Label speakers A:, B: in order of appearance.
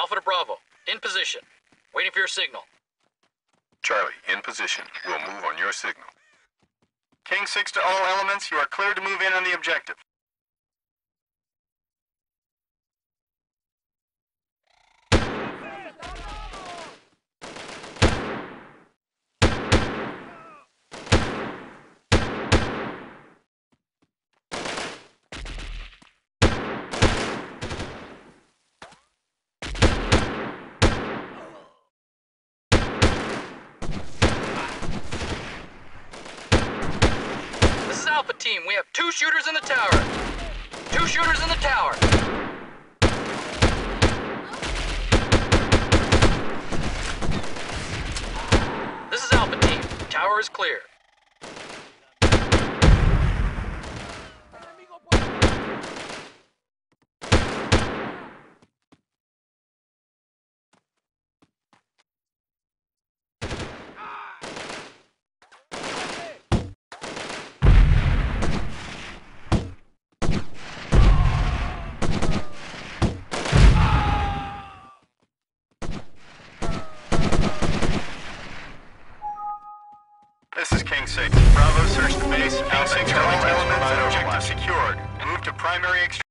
A: Alpha to Bravo. In position. Waiting for your signal.
B: Charlie, in position. We'll move on your signal.
C: King 6 to all elements, you are cleared to move in on the objective.
A: This is Alpha Team. We have two shooters in the tower. Two shooters in the tower. This is Alpha Team. Tower is clear.
C: This is King 6. Bravo, search the base. King 6 to all elements, objective secured. Move to primary extraction.